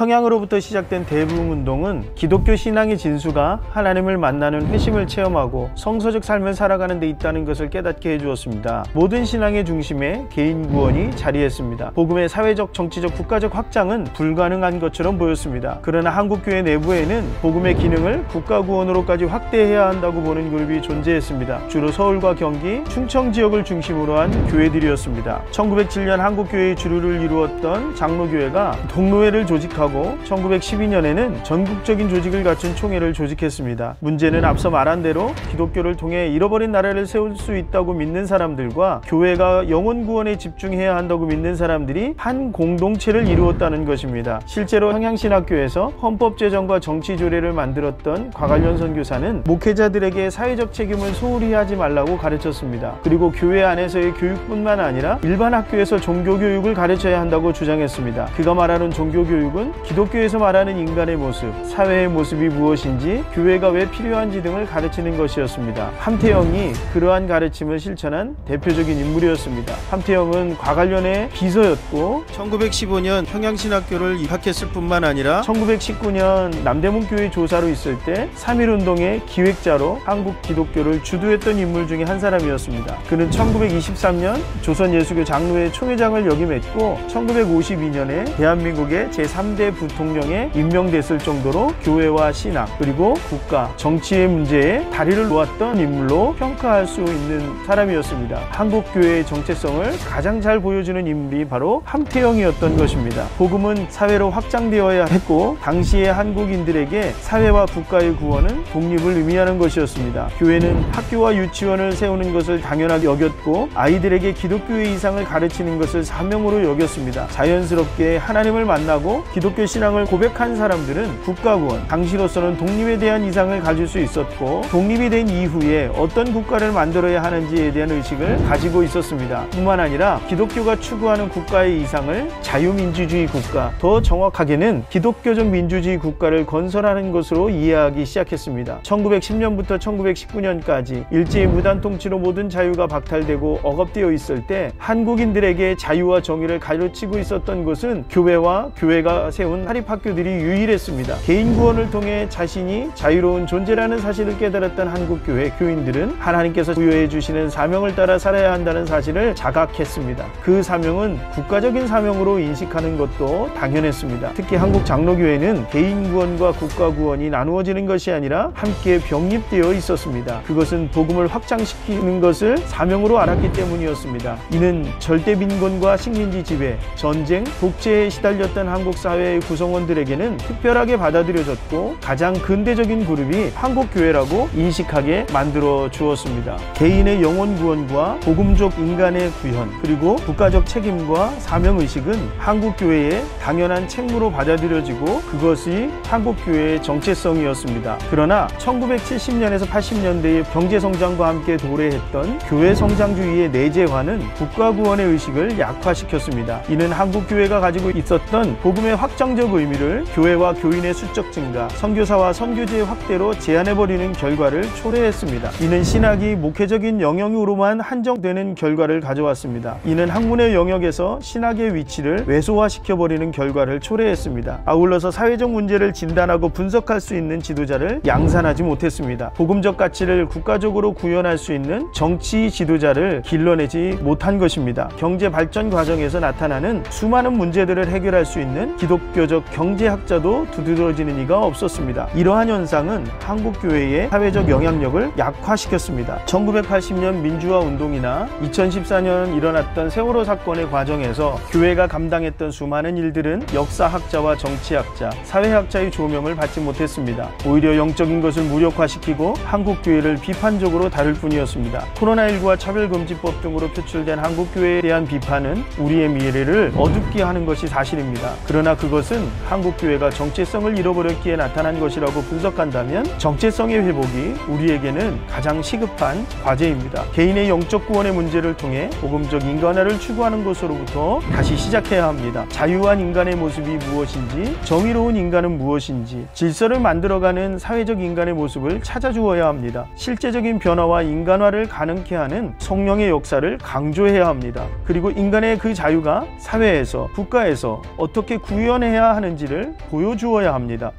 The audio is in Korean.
평양으로부터 시작된 대부흥운동은 기독교 신앙의 진수가 하나님을 만나는 회심을 체험하고 성서적 삶을 살아가는 데 있다는 것을 깨닫게 해주었습니다. 모든 신앙의 중심에 개인 구원이 자리했습니다. 복음의 사회적, 정치적, 국가적 확장은 불가능한 것처럼 보였습니다. 그러나 한국교회 내부에는 복음의 기능을 국가 구원으로까지 확대해야 한다고 보는 그룹이 존재했습니다. 주로 서울과 경기, 충청 지역을 중심으로 한 교회들이었습니다. 1907년 한국교회의 주류를 이루었던 장로교회가 동로회를 조직하고 1912년에는 전국적인 조직을 갖춘 총회를 조직했습니다. 문제는 앞서 말한 대로 기독교를 통해 잃어버린 나라를 세울 수 있다고 믿는 사람들과 교회가 영혼 구원에 집중해야 한다고 믿는 사람들이 한 공동체를 이루었다는 것입니다. 실제로 평양신학교에서 헌법 제정과 정치 조례를 만들었던 과관련 선교사는 목회자들에게 사회적 책임을 소홀히 하지 말라고 가르쳤습니다. 그리고 교회 안에서의 교육뿐만 아니라 일반 학교에서 종교 교육을 가르쳐야 한다고 주장했습니다. 그가 말하는 종교 교육은 기독교에서 말하는 인간의 모습, 사회의 모습이 무엇인지, 교회가 왜 필요한지 등을 가르치는 것이었습니다. 함태영이 그러한 가르침을 실천한 대표적인 인물이었습니다. 함태영은 과관련의 비서였고 1915년 평양신학교를 입학했을 뿐만 아니라 1919년 남대문교회 조사로 있을 때 3.1운동의 기획자로 한국 기독교를 주도했던 인물 중에 한 사람이었습니다. 그는 1923년 조선예수교 장로회 총회장을 역임했고 1952년에 대한민국의 제3대 부통령에 임명됐을 정도로 교회와 신앙 그리고 국가 정치의 문제에 다리를 놓았던 인물로 평가할 수 있는 사람이었습니다. 한국 교회의 정체성을 가장 잘 보여주는 인물이 바로 함태영이었던 것입니다. 복음은 사회로 확장되어야 했고 당시의 한국인들에게 사회와 국가의 구원은 독립을 의미하는 것이었습니다. 교회는 학교와 유치원을 세우는 것을 당연하게 여겼고 아이들에게 기독교의 이상을 가르치는 것을 사명으로 여겼습니다. 자연스럽게 하나님을 만나고 기독 교 신앙을 고백한 사람들은 국가 구원, 당시로서는 독립에 대한 이상을 가질 수 있었고 독립이 된 이후에 어떤 국가를 만들어야 하는지에 대한 의식을 가지고 있었습니다. 뿐만 아니라 기독교가 추구하는 국가의 이상을 자유민주주의 국가, 더 정확하게는 기독교적 민주주의 국가를 건설하는 것으로 이해하기 시작했습니다. 1910년부터 1919년까지 일제의 무단 통치로 모든 자유가 박탈되고 억압되어 있을 때 한국인들에게 자유와 정의를 가르치고 있었던 곳은 교회와 교회가 세운 사립학교들이 유일했습니다. 개인 구원을 통해 자신이 자유로운 존재라는 사실을 깨달았던 한국교회 교인들은 하나님께서 부여해 주시는 사명을 따라 살아야 한다는 사실을 자각했습니다. 그 사명은 국가적인 사명으로 인식하는 것도 당연했습니다. 특히 한국 장로교회는 개인 구원과 국가 구원이 나누어지는 것이 아니라 함께 병립되어 있었습니다. 그것은 복음을 확장시키는 것을 사명으로 알았기 때문이었습니다. 이는 절대 빈곤과 식민지 지배, 전쟁, 독재에 시달렸던 한국 사회 의 구성원들에게는 특별하게 받아들여졌고 가장 근대적인 그룹이 한국교회라고 인식하게 만들어 주었습니다. 개인의 영혼 구원과 복음적 인간의 구현 그리고 국가적 책임과 사명 의식은 한국교회의 당연한 책무로 받아들여지고 그것이 한국교회의 정체성이었습니다. 그러나 1970년에서 80년대의 경제 성장과 함께 도래했던 교회 성장주의의 내재화는 국가 구원의 의식을 약화시켰습니다. 이는 한국교회가 가지고 있었던 복음의 확 장적 의미를 교회와 교인의 수적 증가, 선교사와 선교지의 확대로 제한해버리는 결과를 초래했습니다. 이는 신학이 목회적인 영역으로만 한정되는 결과를 가져왔습니다. 이는 학문의 영역에서 신학의 위치를 왜소화시켜버리는 결과를 초래했습니다. 아울러서 사회적 문제를 진단하고 분석할 수 있는 지도자를 양산하지 못했습니다. 복음적 가치를 국가적으로 구현할 수 있는 정치 지도자를 길러내지 못한 것입니다. 경제 발전 과정에서 나타나는 수많은 문제들을 해결할 수 있는 기독교 적 경제학자도 두드러지는 이가 없었습니다. 이러한 현상은 한국 교회의 사회적 영향력을 약화시켰습니다. 1980년 민주화 운동이나 2014년 일어났던 세월호 사건의 과정에서 교회가 감당했던 수많은 일들은 역사학자와 정치학자, 사회학자의 조명을 받지 못했습니다. 오히려 영적인 것을 무력화시키고 한국 교회를 비판적으로 다룰 뿐이었습니다. 코로나19와 차별금지법 등으로 표출된 한국 교회에 대한 비판은 우리의 미래를 어둡게 하는 것이 사실입니다. 그러나 그 것은 한국 교회가 정체성을 잃어버렸기에 나타난 것이라고 분석한다면 정체성의 회복이 우리에게는 가장 시급한 과제입니다. 개인의 영적 구원의 문제를 통해 복음적 인간화를 추구하는 것으로부터 다시 시작해야 합니다. 자유한 인간의 모습이 무엇인지, 정의로운 인간은 무엇인지, 질서를 만들어가는 사회적 인간의 모습을 찾아주어야 합니다. 실제적인 변화와 인간화를 가능케 하는 성령의 역사를 강조해야 합니다. 그리고 인간의 그 자유가 사회에서, 국가에서 어떻게 구현해 해야 하는지를 보여주어야 합니다.